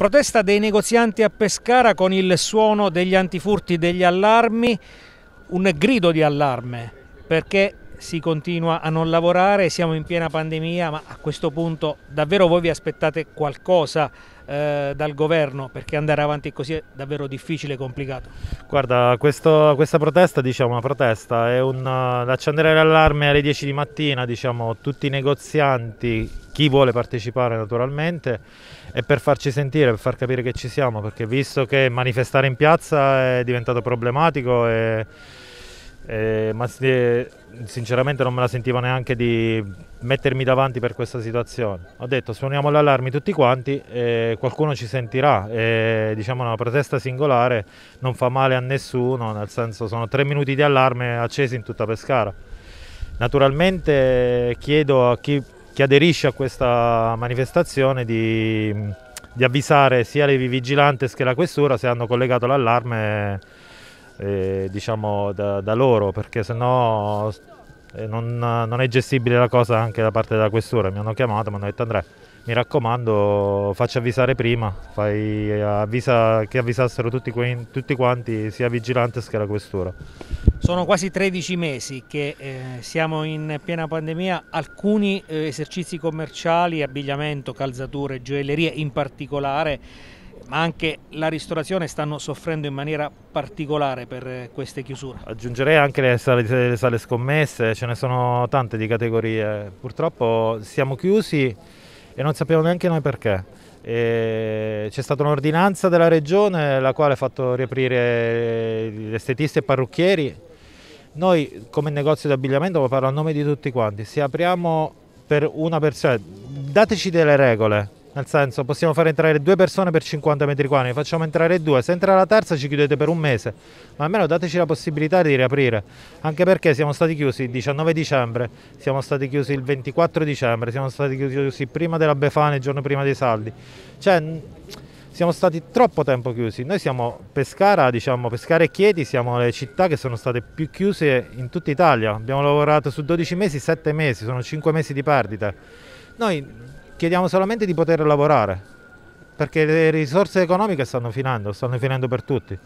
Protesta dei negozianti a Pescara con il suono degli antifurti degli allarmi, un grido di allarme perché si continua a non lavorare, siamo in piena pandemia, ma a questo punto davvero voi vi aspettate qualcosa eh, dal governo perché andare avanti così è davvero difficile e complicato? Guarda, questo, questa protesta, diciamo, una protesta è un accendere l'allarme alle 10 di mattina, diciamo, tutti i negozianti, chi vuole partecipare naturalmente, e per farci sentire, per far capire che ci siamo, perché visto che manifestare in piazza è diventato problematico e eh, ma sinceramente non me la sentivo neanche di mettermi davanti per questa situazione. Ho detto suoniamo l'allarme tutti quanti e qualcuno ci sentirà diciamo una protesta singolare non fa male a nessuno, nel senso sono tre minuti di allarme accesi in tutta Pescara. Naturalmente chiedo a chi, chi aderisce a questa manifestazione di, di avvisare sia le vigilantes che la questura se hanno collegato l'allarme eh, diciamo da, da, loro perché sennò eh, non, non, è gestibile la cosa anche da parte della questura. Mi hanno chiamato mi hanno detto Andrea mi raccomando facci avvisare prima fai, avvisa, che avvisassero tutti, tutti quanti sia vigilantes che la questura. Sono quasi 13 mesi che eh, siamo in piena pandemia, alcuni eh, esercizi commerciali, abbigliamento, calzature, gioiellerie in particolare ma anche la ristorazione stanno soffrendo in maniera particolare per eh, queste chiusure. Aggiungerei anche le sale, le sale scommesse, ce ne sono tante di categorie. Purtroppo siamo chiusi e non sappiamo neanche noi perché. c'è stata un'ordinanza della regione la quale ha fatto riaprire gli estetisti e parrucchieri. Noi come negozio di abbigliamento, parlo a nome di tutti quanti, se apriamo per una persona, dateci delle regole, nel senso, possiamo fare entrare due persone per 50 metri quadri, ne facciamo entrare due. Se entra la terza ci chiudete per un mese, ma almeno dateci la possibilità di riaprire. Anche perché siamo stati chiusi il 19 dicembre, siamo stati chiusi il 24 dicembre, siamo stati chiusi prima della Befana, il giorno prima dei saldi. Cioè, siamo stati troppo tempo chiusi. Noi siamo Pescara, diciamo, Pescara e Chieti, siamo le città che sono state più chiuse in tutta Italia. Abbiamo lavorato su 12 mesi, 7 mesi, sono 5 mesi di perdita. Noi chiediamo solamente di poter lavorare, perché le risorse economiche stanno finendo, stanno finendo per tutti.